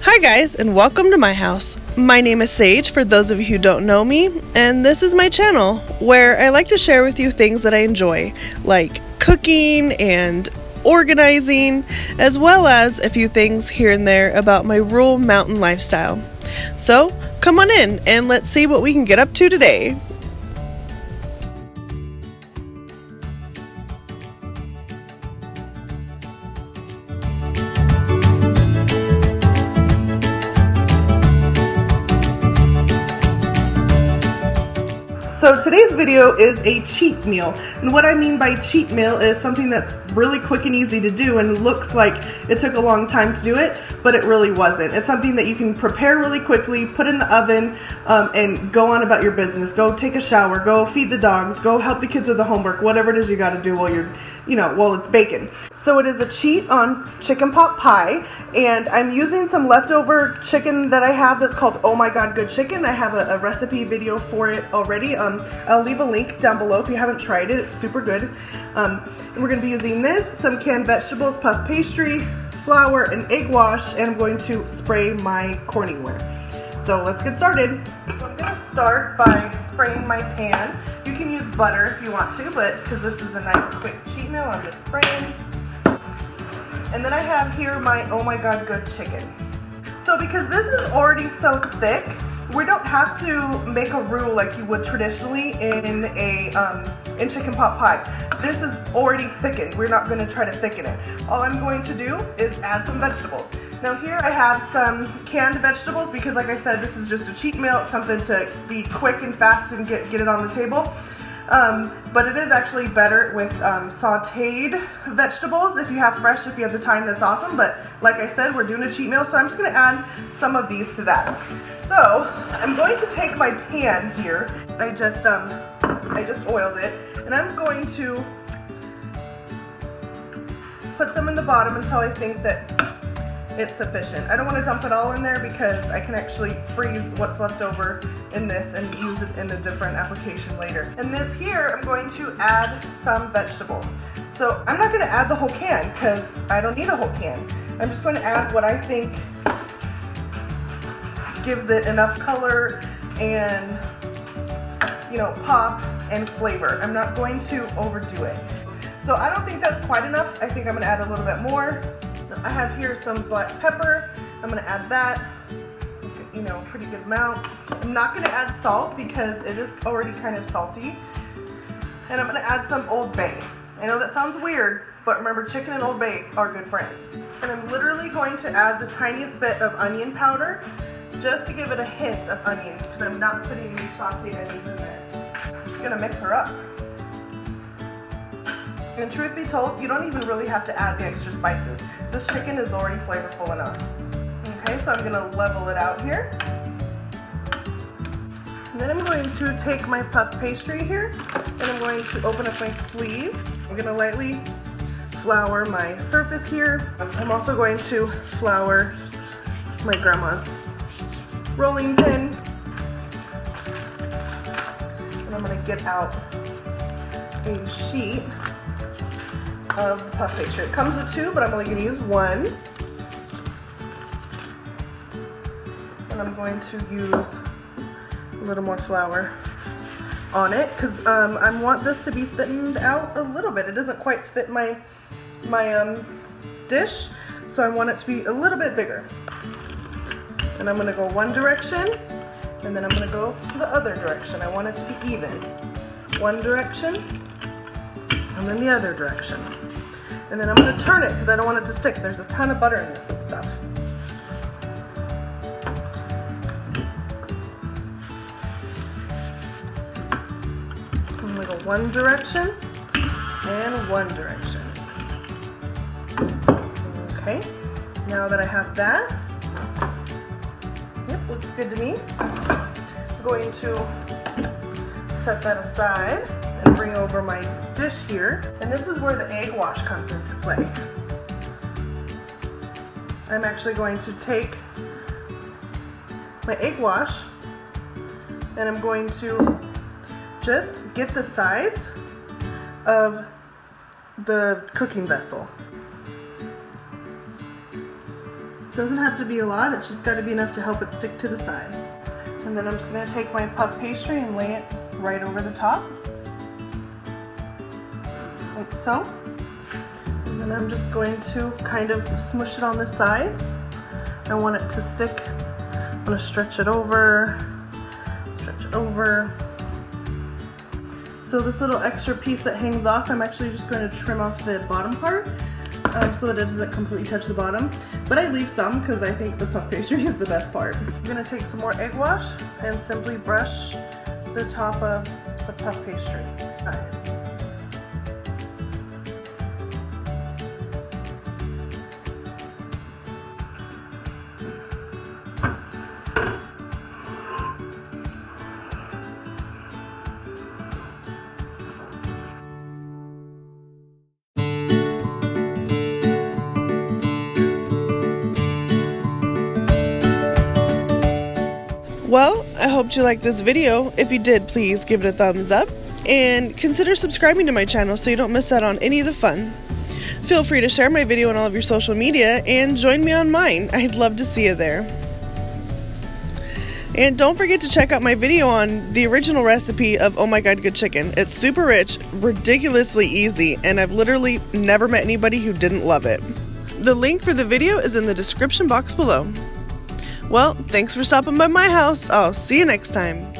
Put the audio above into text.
Hi guys and welcome to my house. My name is Sage for those of you who don't know me and this is my channel where I like to share with you things that I enjoy like cooking and organizing as well as a few things here and there about my rural mountain lifestyle. So come on in and let's see what we can get up to today. So today's video is a cheat meal. And what I mean by cheat meal is something that's really quick and easy to do and looks like it took a long time to do it, but it really wasn't. It's something that you can prepare really quickly, put in the oven, um, and go on about your business. Go take a shower, go feed the dogs, go help the kids with the homework, whatever it is you gotta do while you're, you know, while it's baking. So it is a cheat on chicken pot pie, and I'm using some leftover chicken that I have that's called Oh My God Good Chicken. I have a, a recipe video for it already. Um, I'll leave a link down below if you haven't tried it. It's super good. Um, we're gonna be using this, some canned vegetables, puff pastry, flour, and egg wash, and I'm going to spray my Corningware. So let's get started. So I'm gonna start by spraying my pan. You can use butter if you want to, but because this is a nice quick cheat meal, I'm just spraying. And then I have here my Oh My God Good chicken. So because this is already so thick, we don't have to make a roux like you would traditionally in a um, in chicken pot pie. This is already thickened. We're not going to try to thicken it. All I'm going to do is add some vegetables. Now here I have some canned vegetables because like I said, this is just a cheat meal. Something to be quick and fast and get, get it on the table. Um, but it is actually better with um, sauteed vegetables. If you have fresh, if you have the time, that's awesome. But like I said, we're doing a cheat meal, so I'm just gonna add some of these to that. So I'm going to take my pan here. I just, um, I just oiled it, and I'm going to put some in the bottom until I think that it's sufficient. I don't want to dump it all in there because I can actually freeze what's left over in this and use it in a different application later. And this here, I'm going to add some vegetables. So I'm not going to add the whole can because I don't need a whole can. I'm just going to add what I think gives it enough color and, you know, pop and flavor. I'm not going to overdo it. So I don't think that's quite enough. I think I'm going to add a little bit more. I have here some black pepper. I'm gonna add that, you know, pretty good amount. I'm not gonna add salt because it is already kind of salty. And I'm gonna add some Old Bay. I know that sounds weird, but remember chicken and Old Bay are good friends. And I'm literally going to add the tiniest bit of onion powder just to give it a hint of onion because I'm not putting any sauteed onions in there. I'm just gonna mix her up. And truth be told, you don't even really have to add the extra spices. This chicken is already flavorful enough. Okay, so I'm gonna level it out here. And then I'm going to take my puff pastry here, and I'm going to open up my sleeve. I'm gonna lightly flour my surface here. I'm also going to flour my grandma's rolling pin. And I'm gonna get out a sheet of puff pastry. It comes with two, but I'm only going to use one. And I'm going to use a little more flour on it because um, I want this to be thinned out a little bit. It doesn't quite fit my my um, dish, so I want it to be a little bit bigger. And I'm going to go one direction, and then I'm going to go the other direction. I want it to be even. One direction, and then the other direction. And then I'm going to turn it because I don't want it to stick. There's a ton of butter in this stuff. I'm to go one direction and one direction. Okay, now that I have that, yep, looks good to me. I'm going to set that aside and bring over my dish here. And this is where the egg wash comes into play. I'm actually going to take my egg wash and I'm going to just get the sides of the cooking vessel. Doesn't have to be a lot, it's just got to be enough to help it stick to the side. And then I'm just going to take my puff pastry and lay it right over the top. Like so. And then I'm just going to kind of smush it on the sides. I want it to stick. I'm to stretch it over, stretch it over. So this little extra piece that hangs off, I'm actually just going to trim off the bottom part um, so that it doesn't completely touch the bottom. But I leave some because I think the puff pastry is the best part. I'm going to take some more egg wash and simply brush the top of the puff pastry. Well, I hoped you liked this video. If you did, please give it a thumbs up and consider subscribing to my channel so you don't miss out on any of the fun. Feel free to share my video on all of your social media and join me on mine. I'd love to see you there. And don't forget to check out my video on the original recipe of Oh My God Good Chicken. It's super rich, ridiculously easy, and I've literally never met anybody who didn't love it. The link for the video is in the description box below. Well, thanks for stopping by my house. I'll see you next time.